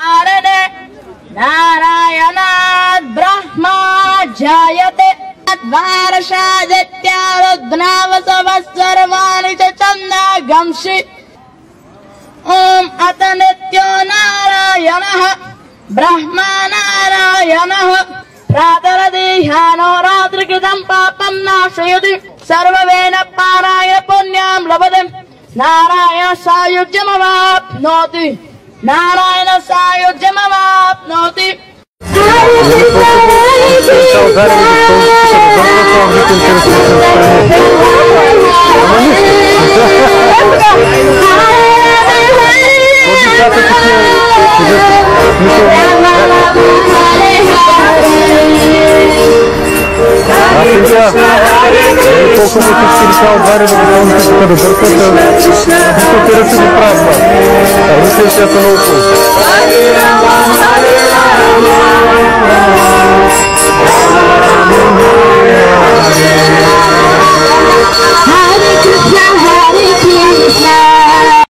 नारदे। नारायणात् ब्रह्मा जायते। द्वारशादित्यारुद्नावसवः सर्वाणि च चन्दागंसि ॐ अत नित्यो नारायणः। ब्रह्मा नारायणः। प्रातरदेहानो रात्रिकृतं पापं नाशयति। सर्ववेन पाराय पुण्यां लभते। Narayana सायुज्यमवाप्नोति Narayana సాయుధ్యమవాప్నోతి Толкова ти си лишал варево, да помниш, да бърката, да бърката да си го. yourself an open.